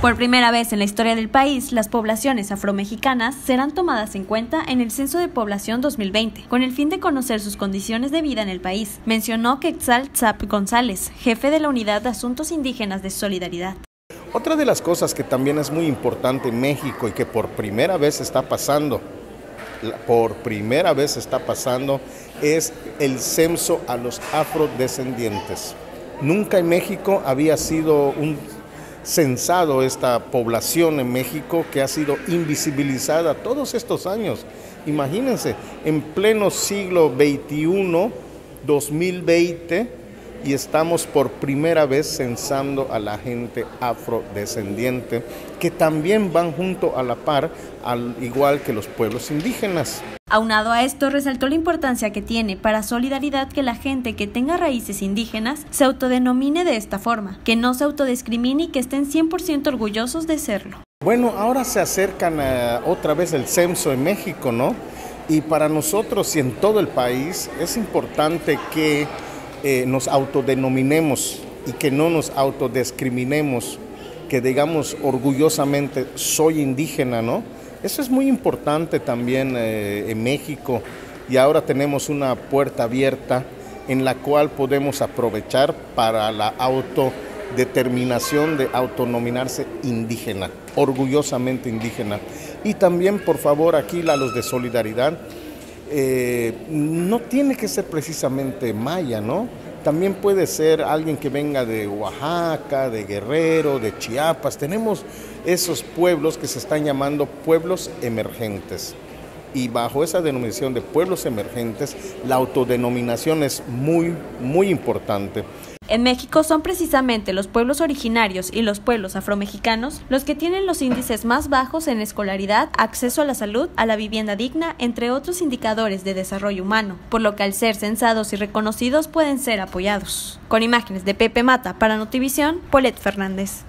Por primera vez en la historia del país, las poblaciones afromexicanas serán tomadas en cuenta en el Censo de Población 2020, con el fin de conocer sus condiciones de vida en el país, mencionó Quetzal Zap González, jefe de la Unidad de Asuntos Indígenas de Solidaridad. Otra de las cosas que también es muy importante en México y que por primera vez está pasando, por primera vez está pasando, es el censo a los afrodescendientes. Nunca en México había sido un censado esta población en México que ha sido invisibilizada todos estos años. Imagínense, en pleno siglo XXI, 2020, y estamos por primera vez censando a la gente afrodescendiente, que también van junto a la par, al igual que los pueblos indígenas. Aunado a esto, resaltó la importancia que tiene para Solidaridad que la gente que tenga raíces indígenas se autodenomine de esta forma, que no se autodiscrimine y que estén 100% orgullosos de serlo. Bueno, ahora se acercan otra vez el censo en México, ¿no? Y para nosotros y en todo el país es importante que eh, nos autodenominemos y que no nos autodiscriminemos, que digamos orgullosamente soy indígena, ¿no? Eso es muy importante también eh, en México y ahora tenemos una puerta abierta en la cual podemos aprovechar para la autodeterminación de autonominarse indígena, orgullosamente indígena. Y también, por favor, aquí la los de solidaridad, eh, no tiene que ser precisamente maya, ¿no? También puede ser alguien que venga de Oaxaca, de Guerrero, de Chiapas. Tenemos esos pueblos que se están llamando pueblos emergentes. Y bajo esa denominación de pueblos emergentes, la autodenominación es muy, muy importante. En México son precisamente los pueblos originarios y los pueblos afromexicanos los que tienen los índices más bajos en escolaridad, acceso a la salud, a la vivienda digna, entre otros indicadores de desarrollo humano, por lo que al ser censados y reconocidos pueden ser apoyados. Con imágenes de Pepe Mata para Notivisión, Polet Fernández.